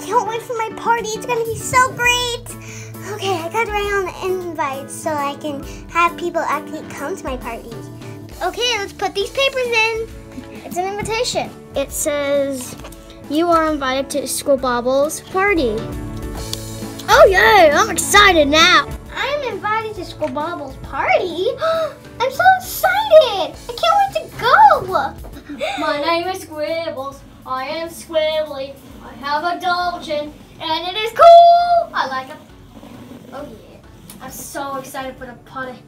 can't wait for my party. It's gonna be so great. Okay, I gotta write on the invite so I can have people actually come to my party. Okay, let's put these papers in. It's an invitation. It says, you are invited to Squibabbles party. Oh yay, I'm excited now. I'm invited to Squibabbles party? I'm so excited. I can't wait to go. My name is Squibbles. I am squibbly. I have a double and it is cool. I like it. Oh yeah. I'm so excited for the party.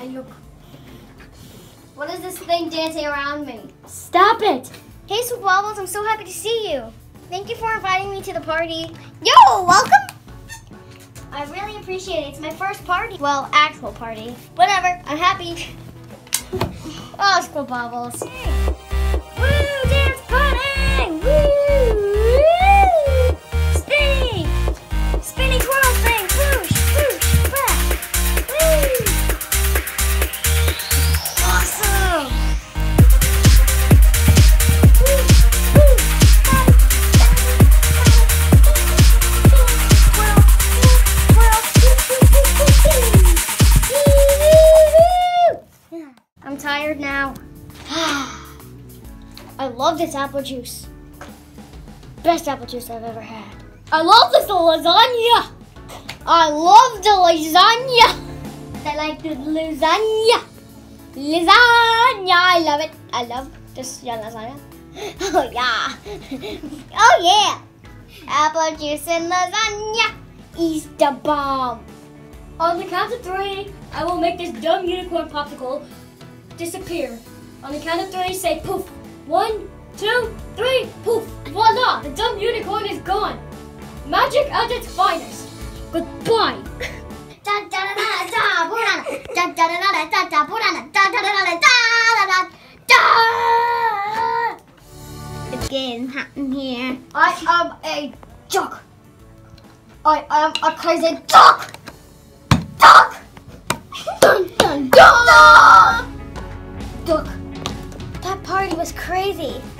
And you. What is this thing dancing around me? Stop it! Hey, Squibabbles, I'm so happy to see you. Thank you for inviting me to the party. Yo, welcome. I really appreciate it. It's my first party. Well, actual party. Whatever. I'm happy. oh, Squibabbles. Woo, now. I love this apple juice. Best apple juice I've ever had. I love this lasagna. I love the lasagna. I like the lasagna. Lasagna. I love it. I love this yeah, lasagna. Oh yeah. Oh yeah. Apple juice and lasagna. Easter bomb. On the count of three, I will make this dumb unicorn popsicle disappear. On the count of three, say poof. One, two, three, poof. Voila! The dumb unicorn is gone. Magic at its finest. Goodbye. Da da da da da burana. Da da da da da da burana. Da da da da da da da da. It's getting hot in here. I am a duck. I am a crazy duck. Was crazy.